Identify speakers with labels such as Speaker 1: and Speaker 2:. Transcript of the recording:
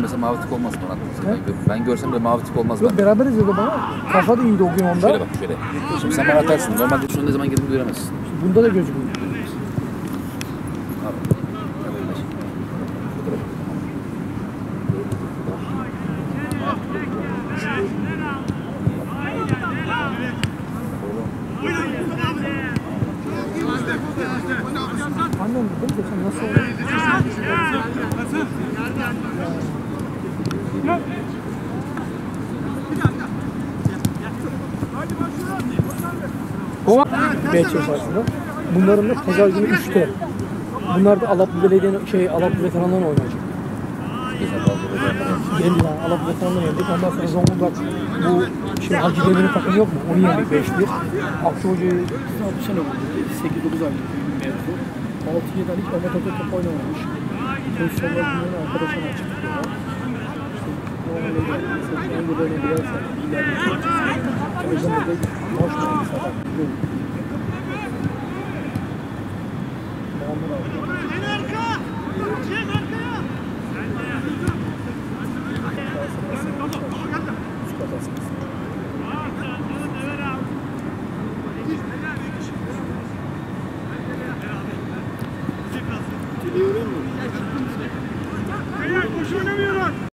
Speaker 1: görse mavi tık olmaz bana. Ben, gör- ben görsem de mavi tık olmaz
Speaker 2: Yok
Speaker 1: bana.
Speaker 2: beraberiz dedi bana. Kafa da iyiydi o gün onda.
Speaker 1: Şöyle bak şöyle. Şimdi sen bana atarsın. Normalde şunu ne zaman girdiğini göremezsin.
Speaker 2: Bunda da gözüküyor.
Speaker 1: Abi.
Speaker 2: Annem dedim geçen nasıl oldu? BÇ sayesinde. Bunların da pazar günü 3'te. Bunlar da Alaplı Belediye'nin şey Alaplı veteranlarla oynayacak. Geldi yani Alaplı veteranlarla yendik. Ondan sonra Zonguldak bu şey Hacı Demir'in takımı yok mu? Onu yendik 5-1. Akçı Hoca'yı 6 sene oldu. 8-9 ay mevzu. 6-7 aylık Ahmet Hoca top oynamamış. Pozisyonlar günlerini arkadaşına açıklıyorlar. Diliyorum mu?